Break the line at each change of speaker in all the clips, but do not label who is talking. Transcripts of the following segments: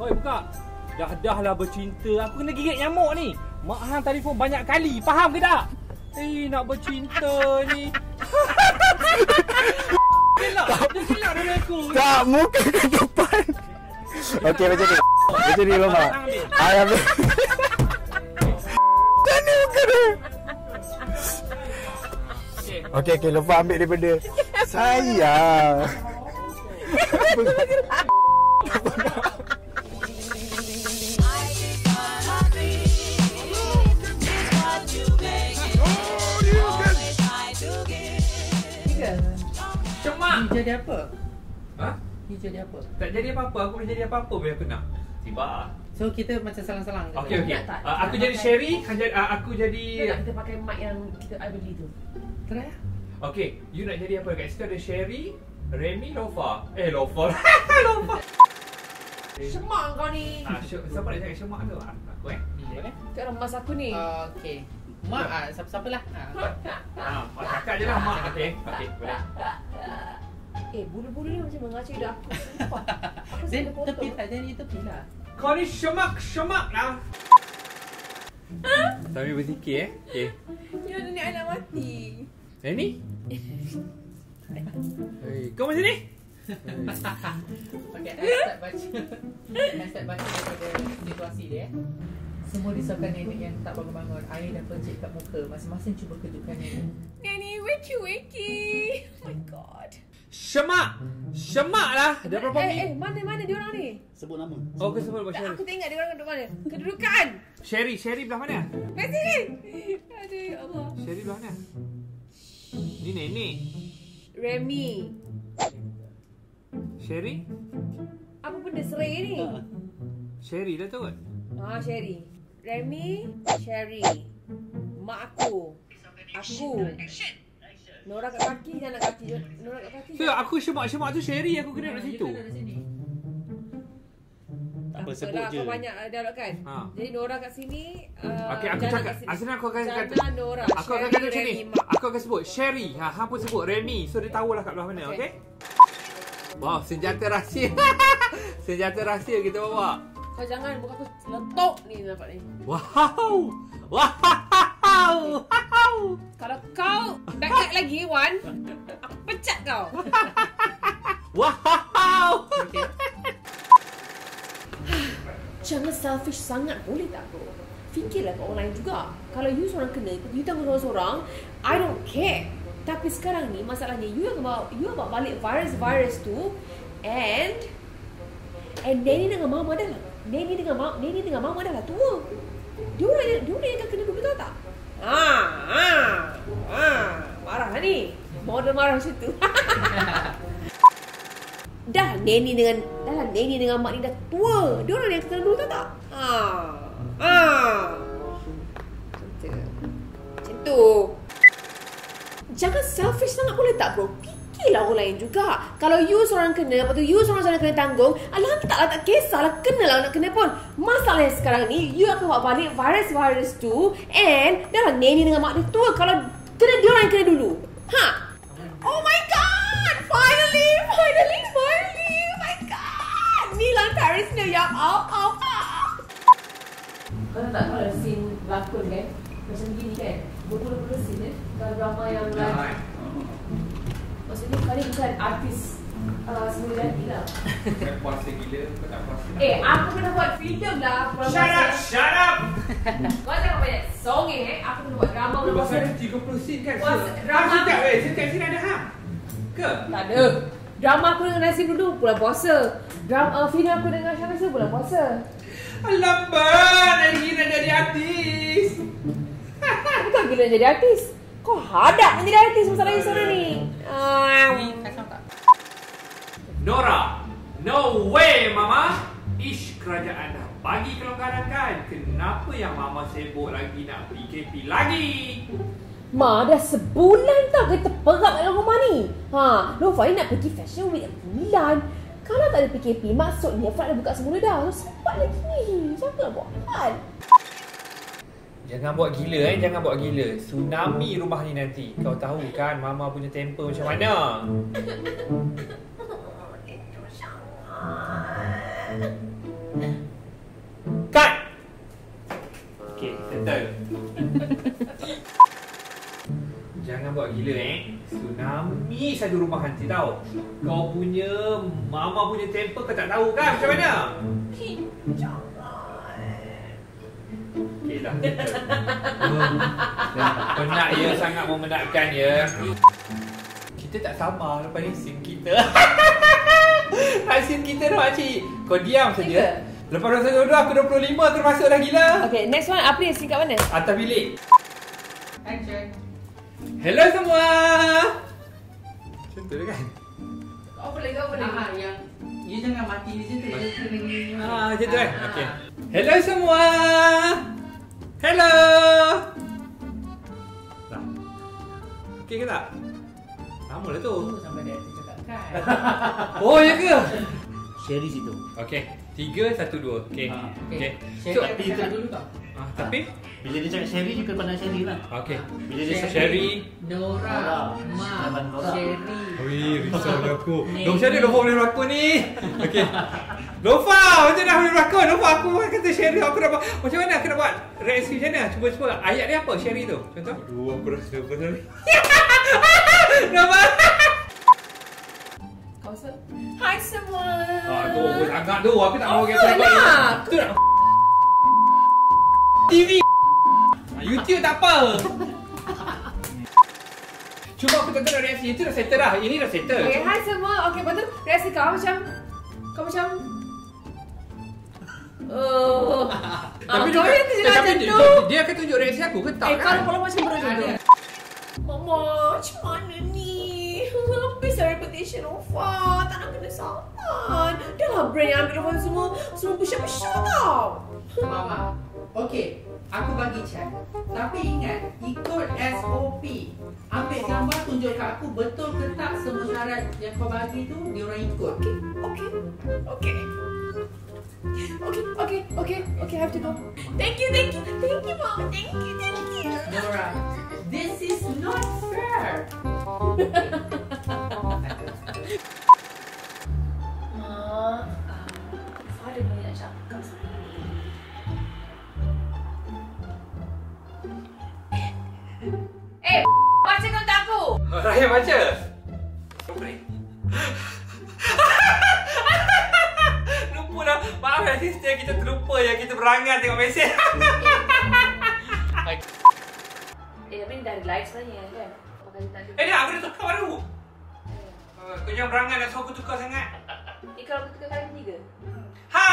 Hoi buka. Dah dah lah bercinta. Aku kena gigit nyamuk ni. Mak hang telefon banyak kali. Faham ke tak? Eh nak bercinta ni. Gelak. Dia gelak dari aku.
Tak, muka ke depan. Okey, macam ni. Macam ni, Mama.
Hang ambil.
Ni muka dia.
Okey.
Okey. Lupa ambil daripada saya.
Semak.
Jadi apa?
Ha?
Ni jadi apa?
Tak jadi apa-apa. Aku boleh jadi apa-apa bila aku nak. Tiba.
So kita macam salang-salang ke?
Okey okey.
Tak?
Uh, aku jadi
pakai-
Sherry, hang jadi uh, aku jadi
Kita nak kita pakai mic yang kita I beli tu.
Try lah.
Okey, you nak jadi apa? Kat situ ada Sherry, Remy, Lofa. Eh, Lofa. Lofa.
Semak kau ni.
Ah, siapa nak cakap Syemak tu? Ah, Aku eh.
Boleh?
Kau remas aku ni.
Okey. Mak ah, siapa-siapa lah. Ah.
Ah, oh, cakap je lah mak. Okey, okey, boleh.
Eh, bulu-bulu ni macam mengacau hidup aku. Sumpah. Aku
tepi tak jadi tepi lah.
Kau ni Syemak, Syemak lah. Sambil berzikir eh. Okey.
Ya, nenek I nak mati.
Eh ni? Hey, kau macam ni?
Okey, I start baca. I start baca daripada situasi dia. eh. Semua disokkan nenek yang tak bangun-bangun. Air dan pencit kat muka. Masing-masing cuba kejutkan nenek.
Nenek, wakey wakey. Oh my god.
Syemak. Syemak lah. Dah berapa
eh, eh,
minit?
mana mana dia orang ni?
Sebut nama.
Oh, aku sebut
Tak,
Sherry.
aku tengok dia orang duduk mana. Kedudukan.
Sherry, Sherry belah mana?
Kat sini. Aduh, ya Allah.
Sherry belah mana? Ni nenek.
Remy.
Sherry?
Apa benda serai ni?
Sherry dah tahu kan?
Ah, Sherry. Remy, Sherry. Mak aku. Aku. Nora kat kaki, jangan kaki. Nora kat kaki.
So, aku Syemak-Syemak tu Sherry aku kena duduk situ.
Tak apa, sebut
apalah,
je.
Banyak uh, dialog kan?
Ha.
Jadi Nora kat sini. Uh,
Okey, aku
Jana
cakap.
kat sini.
Asal aku akan kata.
Jana, Nora.
Aku akan kata macam ni. Aku akan sebut Sherry. Ha, hang pun sebut Remy. So dia tahulah kat belah mana,
Okey.
okey? Wow, senjata rahsia. senjata rahsia kita bawa.
Kau jangan buka aku letok ni nampak ni.
Wow. Wow. Wow.
Kalau kau backtrack lagi, Wan, aku pecat kau.
Wow.
Jangan selfish sangat boleh tak bro? Fikirlah kat orang lain juga. Kalau you seorang kena, you tanggung seorang-seorang, I don't care. Tapi sekarang ni masalahnya you yang bawa you yang bawa balik virus-virus tu and and Nanny dengan Mama dah lah. Nanny dengan Mama, Nanny dengan Mama dah lah tua. Dia orang yang dia orang yang akan kena dulu tahu tak? Ha, ha, ha. Marah lah ni. Model marah macam tu. dah Nanny dengan dah lah Nanny dengan mak ni dah tua. Dia orang yang kena dulu tak? Ha. Ha. Macam tu. Macam tu. Jangan selfish sangat boleh tak bro? Fikirlah orang lain juga. Kalau you seorang kena, lepas tu you seorang-seorang kena tanggung, alah taklah tak kisahlah, kenalah nak kena pun. Masalahnya sekarang ni, you akan bawa balik virus-virus tu and dah lah Nanny dengan mak dia tua. Kalau kena dia orang yang kena dulu. Ha? Oh my god! Finally! Finally! Finally! Oh my god! Nilang Paris New York. Oh, oh, oh. Kau tahu tak kalau scene berlakon kan? Macam gini kan? Berpuluh-puluh scene kan? Kalau drama yang lain. Maksudnya kau ni bukan artis uh, semua jadi lah.
Kau puasa gila, kau tak puasa.
Eh, aku kena buat filem lah. Aku
Shut up, shut up.
Kau jangan banyak songeng eh. Aku kena buat drama.
Lepas
buat
ada 30 scene kan?
Puasa, drama.
setiap eh, setiap scene ada hang. Ke?
Tak ada. Drama aku dengan Nasib dulu bulan puasa. Drama uh, filem aku dengan Syamisa bulan puasa.
Alamak, lagi nak jadi artis.
Bukan bila jadi artis. Kau hadap menjadi artis masalah Isra ni.
Ni?
Nora, no way mama. Ish, kerajaan dah bagi kelonggaran kan? Kenapa yang mama sibuk lagi nak PKP lagi?
Ma dah sebulan tau kita perap dalam rumah ni. Ha, Lofa ni nak pergi fashion week yang bulan. Kalau tak ada PKP, maksudnya flat dah buka semula dah. So, sempat lagi ni. Jangan buat hal.
Jangan buat gila eh, jangan buat gila. Tsunami rumah ni nanti. Kau tahu kan mama punya temper macam mana? Cut! Okay, settle. Jangan buat gila eh. Tsunami satu rumah hantu tau. Kau punya mama punya temper kau tak tahu kan macam mana? Penat ya sangat memenatkan ya. Kita tak sabar lepas ni scene kita. Scene kita dah makcik. Kau diam saja. Lepas rasa dua aku 25 aku dah gila.
Okay, next one apa yang kat mana?
Atas bilik.
Action.
Hello semua. Macam tu kan?
Kau boleh, kau boleh.
Ah, yang you jangan mati di situ. Dia kena
Ah, macam tu kan? Okay. Hello semua. Hello. Dah. Okay ke tak? Lama lah tu.
Tunggu sampai dia cakap kan.
Oh, ya ke?
Sherry situ.
Okay. Tiga, satu, dua. Okay.
Ah,
Okay.
Sherry
So,
cakap dulu tau.
ah, tapi?
Bila dia cakap Sherry, you kena pandang Sherry lah.
Okay.
Bila dia cakap
Sherry.
Nora, Ma. Sherry.
Ui, risau dah aku. Macam mana Lofa boleh berlakon ni? Okey. Lofa, macam mana boleh berlakon? Lofa, aku kata Sherry, aku nak buat. Macam mana aku nak buat reaksi macam mana? Cuba, cuba. Ayat dia apa, Sherry tu? Contoh. Aduh, aku rasa apa.
Kau se. Hai semua.
Ah, tu, aku sangat tu. Aku tak mau
Apa
kata apa. Tu nak. TV. Ah, YouTube tak apa. Cuba aku tak tahu nak reaksi. Itu dah settle dah. Ini dah settle.
Okay, hai semua. Okay, lepas tu reaksi kau macam kau macam Oh.
Tapi
ah, kau yang tunjuk
tapi
macam
dia,
tu.
dia akan tunjuk reaksi aku ke tak
Eh,
kan?
lupa macam bro macam tu. Mama, macam mana ni? Habis lah reputation Ofa. Tak nak kena saman. Dah lah brand yang ambil Ofa semua. Semua besar-besar tau.
Mama. Okey, aku bagi check. Tapi ingat, ikut SOP. Ambil gambar tunjuk kat aku betul ke tak semua syarat yang kau bagi tu dia orang ikut.
Okay, okay, okay. Okay, okay, okay, okay, I have to go. Thank you, thank you, thank you, Mom. Thank you, thank you.
Nora, this is not fair.
mesej.
Eh, tapi ni dah ada live sebenarnya kan?
Eh dah aku dah tukar baru. Uh, kau jangan berangan dah suruh aku tukar sangat.
Eh, kalau aku tukar kali ketiga?
Ha!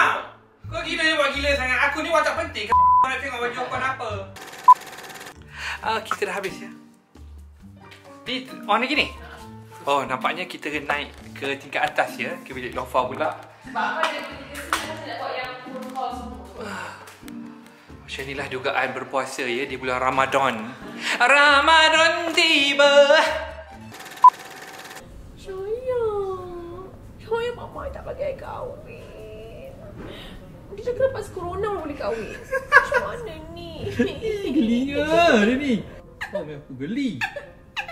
Kau gila ni buat gila sangat. Aku ni WhatsApp penting. Kau nak tengok baju kau apa. Ah, kita dah habis ya. Ni on lagi ni? Oh, nampaknya kita kena naik ke tingkat atas ya, ke bilik Lofa pula.
Sebab apa dia
Macam inilah dugaan berpuasa ya di bulan Ramadan. Ramadan tiba.
Sayang. Sayang mama tak bagi kahwin. Dia cakap lepas corona baru boleh kahwin. Macam mana ni?
Gelinya dia ni. Oh, aku geli.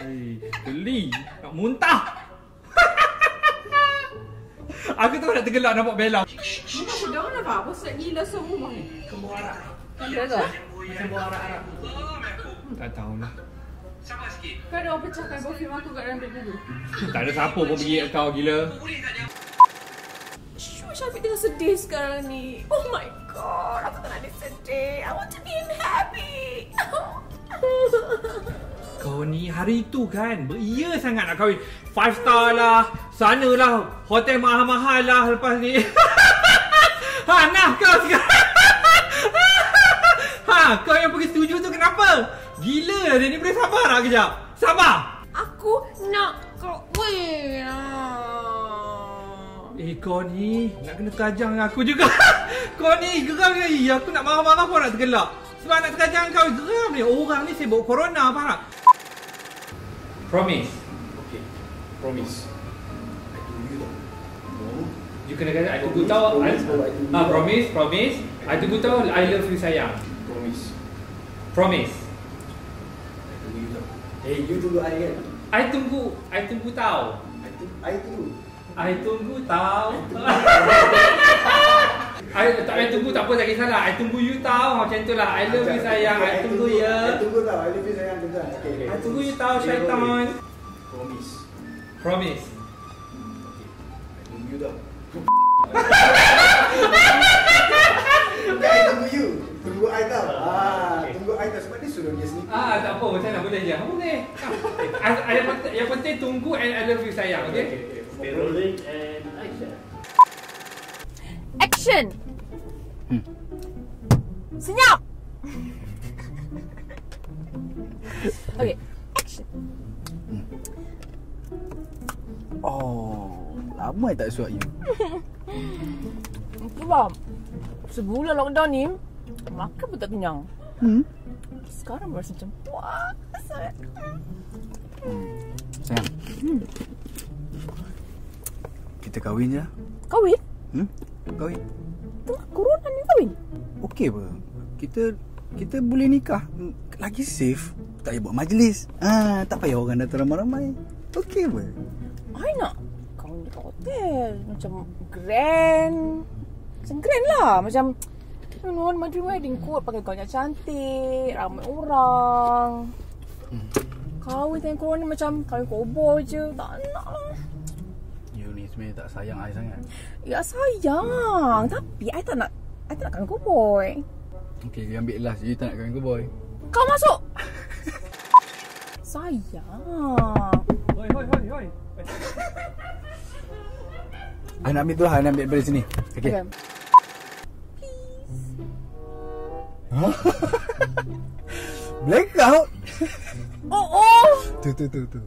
Hei, geli. Nak muntah. aku tu nak tergelak nampak Bella.
Mama sudah lah pak. Bosan gila semua ni.
Macam buah Arab-Arab.
Tak tahulah.
Kau ada orang pecahkan perfume aku kat dalam beg dulu.
Tak ada siapa pun pergi kat kau gila.
Syuh, Syafiq tengah sedih sekarang ni. Oh my god, aku tak nak dia sedih. I want to be happy.
Kau ni hari tu kan beria sangat nak kahwin. Five star lah, sana lah, hotel mahal-mahal lah lepas ni. ha, nah kau sekarang. Ha, kau yang pergi setuju tu kenapa? Gila lah dia ni boleh sabar tak kejap? Sabar!
aku nak kahwin.
Eh kau ni nak kena terkajang dengan aku juga. kau ni geram ni. Aku nak marah-marah pun nak tergelak. Sebab nak terkajang kau geram ni. Orang ni sibuk corona faham tak? Promise.
Okay. Promise. I do you tau. No.
You kena kata I tunggu tahu. I, ah, promise, promise. I tunggu tahu I love you sayang.
Promise. I tau. Eh, you tunggu I kan?
I tunggu, I tunggu tahu.
I tunggu. I tunggu.
I tunggu tahu. I tak payah tunggu tak apa tak kisahlah. I tunggu you tahu macam tu lah. I love you sayang. I tunggu ya.
I tunggu tau. I love you sayang. Okay, okay.
I tunggu you tahu syaitan.
Promise.
Promise.
I tunggu you tau. Bukan tunggu you. Tunggu I tau. Ah, tunggu I tau sebab dia suruh dia sendiri.
Ah, tak apa. Macam mana boleh je. Apa boleh? Ah, ah, yang, penting, tunggu and I love you sayang. Okay?
Okay, rolling and action.
Action. Senyap. okay. Action.
Oh, lama I tak suap you.
Sebab sebulan lockdown ni makan pun tak kenyang.
Hmm.
Sekarang rasa macam puas. sangat.
Sayang. Kita kahwin je.
Kahwin?
Hmm? Kahwin.
Tengah corona ni kahwin?
Okey apa? Kita kita boleh nikah. Lagi safe. Tak payah buat majlis. Ah, tak payah orang datang ramai-ramai. Okey apa?
I nak kahwin dekat hotel. Macam grand. Macam grand lah. Macam you know, my dream wedding kot. Pakai gaun yang cantik. Ramai orang. Kahwin tengah corona ni macam kahwin cowboy je. Tak nak lah.
You ni sebenarnya tak sayang I sangat.
Ya sayang. Tapi I tak nak I tak nak kahwin cowboy.
Okey, you ambil last. You tak nak kahwin ke boy?
Kau masuk. sayang.
Hoi, hoi, hoi, hoi.
I nak ambil tu, I nak ambil dari sini. Okey.
Okay.
Blackout.
Oh oh.
Tu tu tu tu.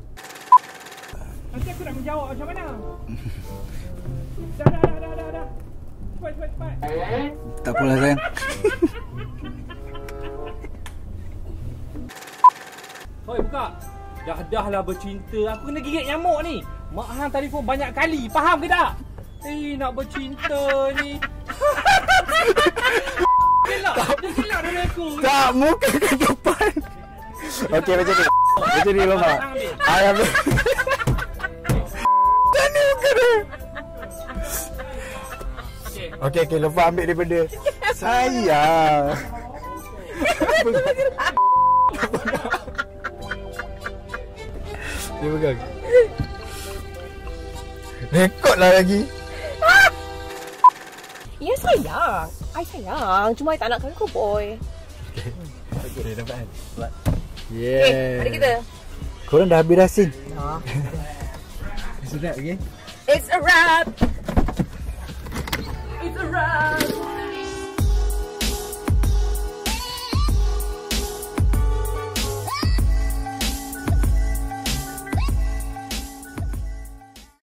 Nanti aku nak menjawab macam mana? Dah, dah, dah, dah, dah, dah. Cepat, cepat, cepat.
Tak apalah sayang.
Hoi, buka. Dah dah lah bercinta. Aku kena gigit nyamuk ni. Mak hang telefon banyak kali. Faham ke tak? Eh, nak bercinta ni. Gelak. Dia gelak dari aku.
Tak, muka ke depan. Okey, macam ni. Macam ni, Mama.
Hang ambil.
I ambil. Tadi muka dia. Okey. Okey. Lepas ambil daripada. Sayang. Dia pegang. Rekod lah lagi.
Ya sayang. I sayang. Cuma I tak nak kahwin cowboy.
Okey, dapat kan? Dapat.
Okay,
Yeah.
mari kita.
Korang dah habis asin.
Ha.
Sedap, okey?
It's a wrap. It's a wrap.